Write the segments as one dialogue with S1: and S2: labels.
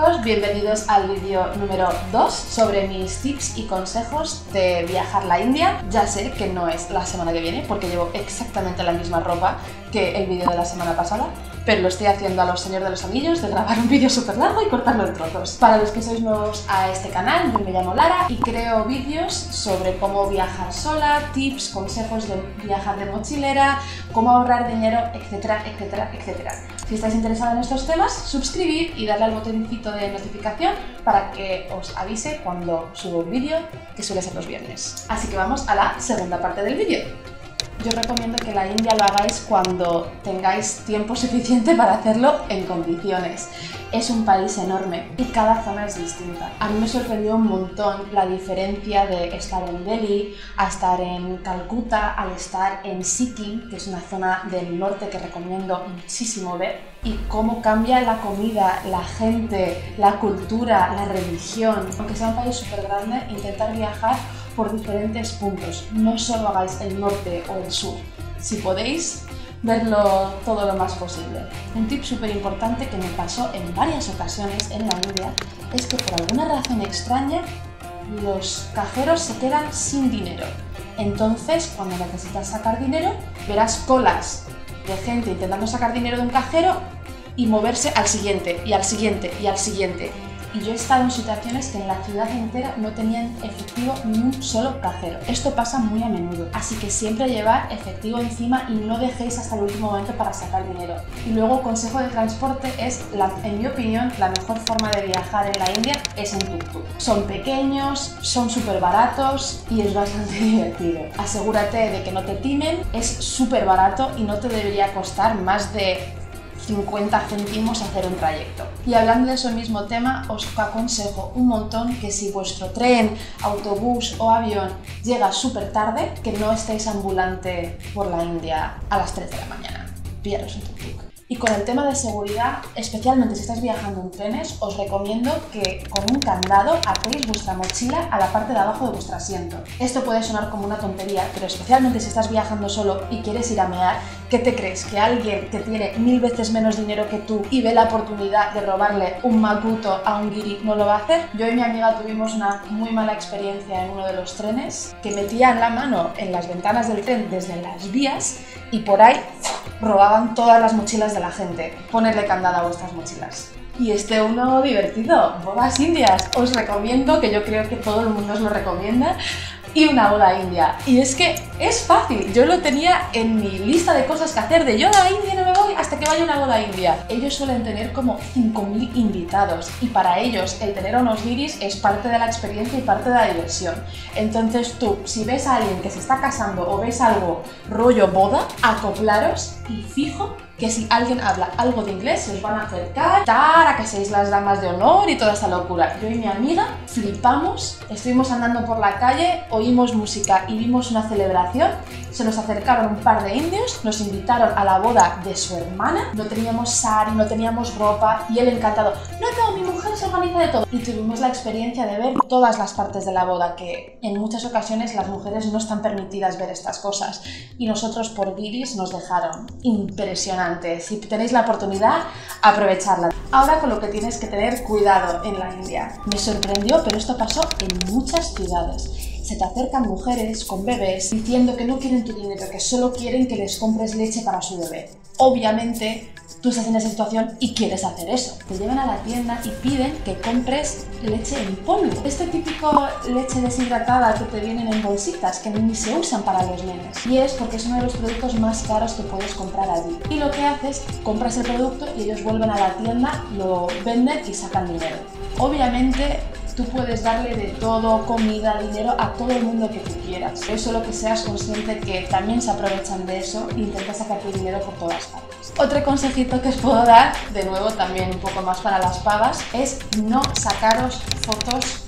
S1: chicos, bienvenidos al vídeo número 2 sobre mis tips y consejos de viajar la India. Ya sé que no es la semana que viene porque llevo exactamente la misma ropa que el vídeo de la semana pasada, pero lo estoy haciendo a los señores de los anillos de grabar un vídeo súper largo y cortarlo en trozos. Para los que sois nuevos a este canal, yo me llamo Lara y creo vídeos sobre cómo viajar sola, tips, consejos de viajar de mochilera, cómo ahorrar dinero, etcétera, etcétera, etcétera. Si estáis interesados en estos temas, suscribir y darle al botoncito de notificación para que os avise cuando subo un vídeo, que suele ser los viernes. Así que vamos a la segunda parte del vídeo. Yo recomiendo que la India lo hagáis cuando tengáis tiempo suficiente para hacerlo en condiciones. Es un país enorme y cada zona es distinta. A mí me sorprendió un montón la diferencia de estar en Delhi a estar en Calcuta, al estar en Sikkim, que es una zona del norte que recomiendo muchísimo ver, y cómo cambia la comida, la gente, la cultura, la religión. Aunque sea un país súper grande, intentar viajar por diferentes puntos. No solo hagáis el norte o el sur. Si podéis, verlo todo lo más posible. Un tip súper importante que me pasó en varias ocasiones en la India es que por alguna razón extraña los cajeros se quedan sin dinero. Entonces, cuando necesitas sacar dinero, verás colas de gente intentando sacar dinero de un cajero y moverse al siguiente, y al siguiente, y al siguiente y yo he estado en situaciones que en la ciudad entera no tenían efectivo ni un solo cajero. Esto pasa muy a menudo, así que siempre llevar efectivo encima y no dejéis hasta el último momento para sacar dinero. Y luego consejo de transporte es, en mi opinión, la mejor forma de viajar en la India es en tuk-tuk. Son pequeños, son súper baratos y es bastante divertido. Asegúrate de que no te timen, es súper barato y no te debería costar más de 50 céntimos hacer un trayecto. Y hablando de ese mismo tema, os aconsejo un montón que si vuestro tren, autobús o avión llega súper tarde, que no estéis ambulante por la India a las 3 de la mañana. Pillaros un tuk y con el tema de seguridad, especialmente si estáis viajando en trenes, os recomiendo que con un candado atéis vuestra mochila a la parte de abajo de vuestro asiento. Esto puede sonar como una tontería, pero especialmente si estás viajando solo y quieres ir a mear, ¿qué te crees? ¿Que alguien que tiene mil veces menos dinero que tú y ve la oportunidad de robarle un macuto a un guiri no lo va a hacer? Yo y mi amiga tuvimos una muy mala experiencia en uno de los trenes que metían la mano en las ventanas del tren desde las vías y por ahí robaban todas las mochilas de la gente. Ponerle candado a vuestras mochilas. Y este uno divertido, bodas indias. Os recomiendo, que yo creo que todo el mundo os lo recomienda, y una boda india. Y es que es fácil, yo lo tenía en mi lista de cosas que hacer, de yo a la India no me voy hasta que vaya una boda india. Ellos suelen tener como 5.000 invitados y para ellos el tener unos guiris es parte de la experiencia y parte de la diversión. Entonces tú, si ves a alguien que se está casando o ves algo rollo boda, acoplaros y fijo que si alguien habla algo de inglés se os van a acercar, a que seáis las damas de honor y toda esa locura. Yo y mi amiga flipamos, estuvimos andando por la calle, oímos música y vimos una celebración, se nos acercaron un par de indios, nos invitaron a la boda de su hermana, no teníamos sari, no teníamos ropa y él encantado, no, no, mi mujer se organiza de todo. Y tuvimos la experiencia de ver todas las partes de la boda, que en muchas ocasiones las mujeres no están permitidas ver estas cosas. Y nosotros por guiris nos dejaron si tenéis la oportunidad, aprovecharla. Ahora con lo que tienes que tener cuidado en la India. Me sorprendió, pero esto pasó en muchas ciudades. Se te acercan mujeres con bebés diciendo que no quieren tu dinero, que solo quieren que les compres leche para su bebé. Obviamente, tú estás en esa situación y quieres hacer eso. Te llevan a la tienda y piden que compres leche en polvo. Este típico leche deshidratada que te vienen en bolsitas que ni se usan para los nenes. Y es porque es uno de los productos más caros que puedes comprar allí. Y lo que haces, compras el producto y ellos vuelven a la tienda, lo venden y sacan dinero. Obviamente tú puedes darle de todo, comida, dinero a todo el mundo que tú quieras. Es solo que seas consciente que también se aprovechan de eso e intentas sacar tu dinero por todas partes. Otro consejito que os puedo dar, de nuevo también un poco más para las pavas, es no sacaros fotos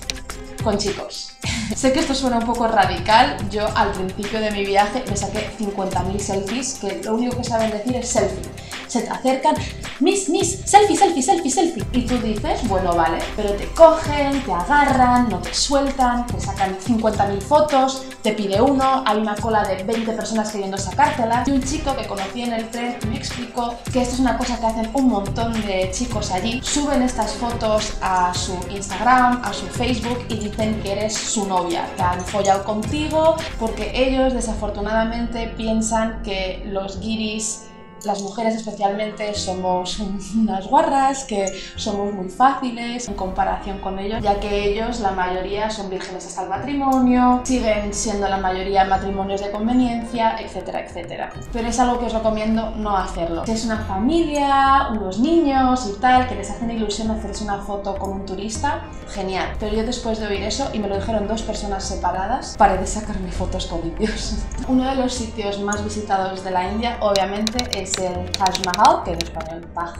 S1: con chicos. sé que esto suena un poco radical, yo al principio de mi viaje me saqué 50.000 selfies, que lo único que saben decir es selfie. Se te acercan, Miss, Miss, selfie, selfie, selfie, selfie. Y tú dices, bueno, vale, pero te cogen, te agarran, no te sueltan, te sacan 50.000 fotos, te pide uno, hay una cola de 20 personas queriendo sacártela. Y un chico que conocí en el tren me explicó que esto es una cosa que hacen un montón de chicos allí. Suben estas fotos a su Instagram, a su Facebook y dicen que eres su novia, que han follado contigo porque ellos desafortunadamente piensan que los guiris las mujeres especialmente somos unas guarras, que somos muy fáciles en comparación con ellos, ya que ellos la mayoría son vírgenes hasta el matrimonio, siguen siendo la mayoría matrimonios de conveniencia, etcétera, etcétera. Pero es algo que os recomiendo no hacerlo. Si es una familia, unos niños y tal, que les hacen ilusión hacerse una foto con un turista, genial. Pero yo después de oír eso, y me lo dijeron dos personas separadas, paré de sacarme fotos con ellos. Uno de los sitios más visitados de la India, obviamente, es el Taj Mahal, que en español Taj,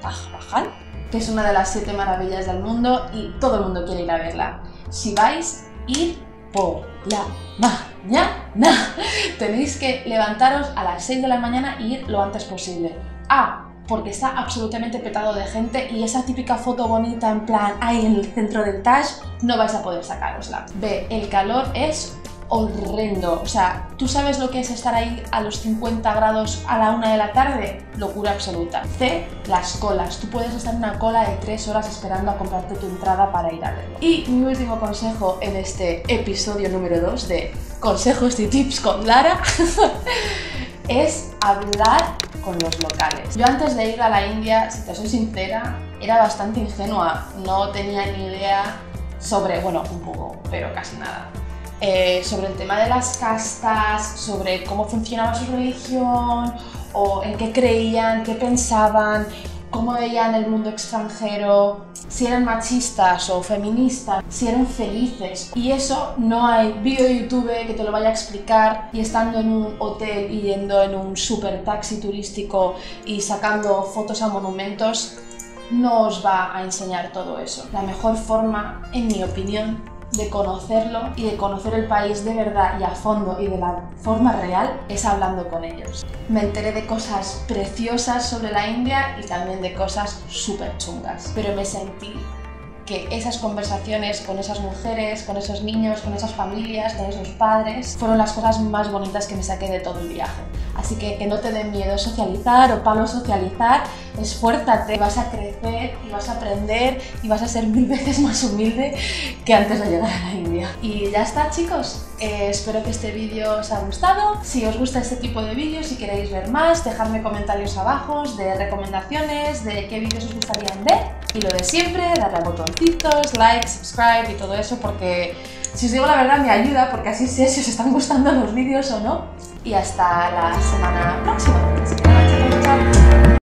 S1: Taj Mahal, que es una de las siete maravillas del mundo y todo el mundo quiere ir a verla. Si vais, ir por la mañana. Tenéis que levantaros a las 6 de la mañana e ir lo antes posible. A, porque está absolutamente petado de gente y esa típica foto bonita en plan ahí en el centro del Taj no vais a poder sacarosla. B, el calor es horrendo. O sea, ¿tú sabes lo que es estar ahí a los 50 grados a la una de la tarde? Locura absoluta. C, las colas. Tú puedes estar en una cola de 3 horas esperando a comprarte tu entrada para ir a verlo. Y mi último consejo en este episodio número 2 de Consejos y Tips con Lara es hablar con los locales. Yo antes de ir a la India, si te soy sincera, era bastante ingenua. No tenía ni idea sobre, bueno, un poco, pero casi nada eh, sobre el tema de las castas, sobre cómo funcionaba su religión, o en qué creían, qué pensaban, cómo veían el mundo extranjero, si eran machistas o feministas, si eran felices. Y eso no hay vídeo de YouTube que te lo vaya a explicar y estando en un hotel y yendo en un super taxi turístico y sacando fotos a monumentos, no os va a enseñar todo eso. La mejor forma, en mi opinión, de conocerlo y de conocer el país de verdad y a fondo y de la forma real es hablando con ellos. Me enteré de cosas preciosas sobre la India y también de cosas súper chungas, pero me sentí que esas conversaciones con esas mujeres, con esos niños, con esas familias, con esos padres, fueron las cosas más bonitas que me saqué de todo el viaje. Así que no te den miedo socializar o palo socializar, esfuérzate, vas a crecer y vas a aprender y vas a ser mil veces más humilde que antes de llegar a la India. Y ya está chicos, eh, espero que este vídeo os haya gustado. Si os gusta este tipo de vídeos, si queréis ver más, dejadme comentarios abajo de recomendaciones, de qué vídeos os gustaría ver. Y lo de siempre, darle a botoncitos, like, subscribe y todo eso porque si os digo la verdad me ayuda porque así sé si os están gustando los vídeos o no. Y hasta la semana próxima.